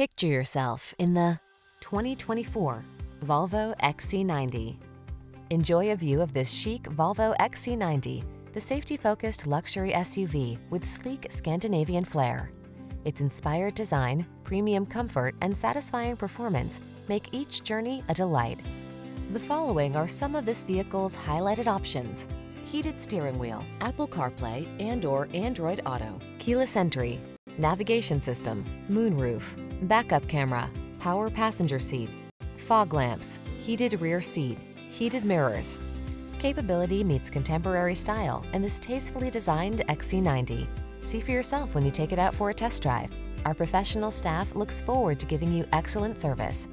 Picture yourself in the 2024 Volvo XC90. Enjoy a view of this chic Volvo XC90, the safety-focused luxury SUV with sleek Scandinavian flair. Its inspired design, premium comfort, and satisfying performance make each journey a delight. The following are some of this vehicle's highlighted options. Heated steering wheel, Apple CarPlay and or Android Auto, keyless entry, navigation system, moonroof, backup camera, power passenger seat, fog lamps, heated rear seat, heated mirrors. Capability meets contemporary style in this tastefully designed XC90. See for yourself when you take it out for a test drive. Our professional staff looks forward to giving you excellent service.